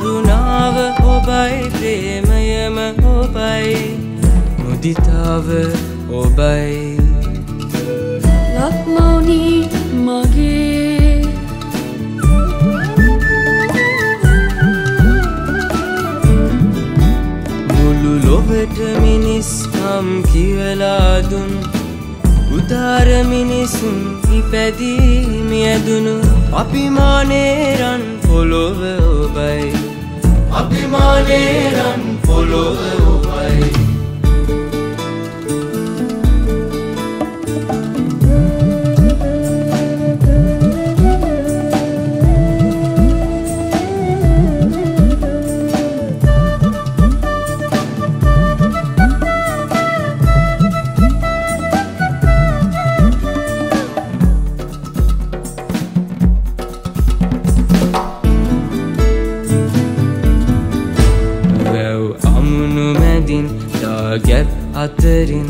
කරුණාව ඔබයි ප්‍රේමයම ඔබයි මුදිතාව ඔබයි. ලක්මෞනී මගේ. මුළු ලොවට මිනිස්කම් කියලාදුන් උදාර මිනිසුන් ඉපැදීම ඇදුණු අපිමානේරන් පොළොව ඔබයි අපිමානේරන් පොළොව දාගැප් අතරින්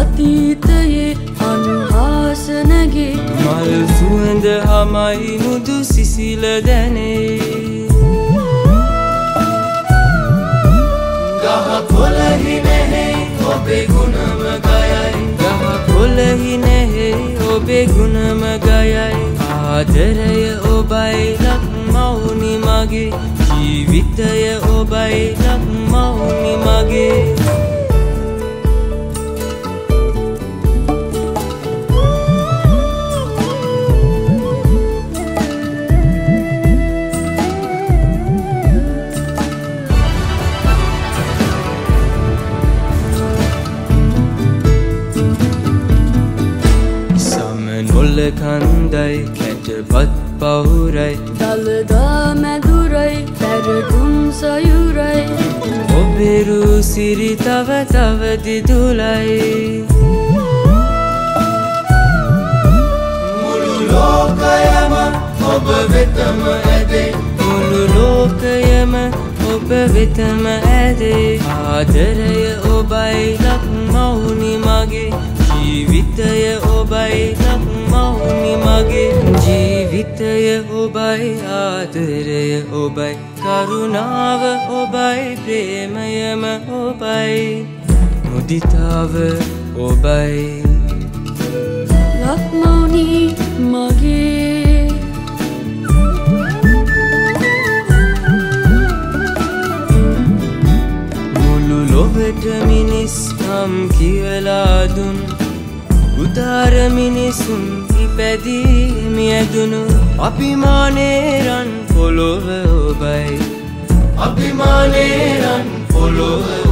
අතීතයේ අනුහාසනගේ මල් සුවඳ හමයි මුදු සිසිල දැනේ. ගහ කොලහි නැහෙයි ඔබේ ගුණම ගයයි. ගහ කොලහි නැහෙයි ඔබේ ගුණම ගයයි. ආදරය ඔබයි ලක්මවුනි මගේ ජීවිතය ඔබයි සම නොල්ල කන්දයි කැටපත් පවුරයි. දළදා මැදුරයි පැරටුම් සයුරයි. ඔබෙරු සිරි තව තව දිදුලයි. මුළු ලෝකයම ඔබ වෙතම ඇදේ. මුළු ලෝකයම ඔබ වෙතම ඇදේ. ආදරය ඔබයි ලක්මවුනි මගේ. ජීවිතය ඔබයි ජීවිතය ඔබයි ආදරය ඔබයි කරුණාව ඔබයි ප්‍රේමයම ඔබයි මුදිතාව ඔබයි. ලක්මෞනී මගේ. මුළු ලොවට මිනිස්කම් කියලාදුන් උදාර මිනිසුන් ඉපැදීම ඇදුණු අපිමානේරන් පොළොව ඔබයි. අපිමානේරන් පොළොව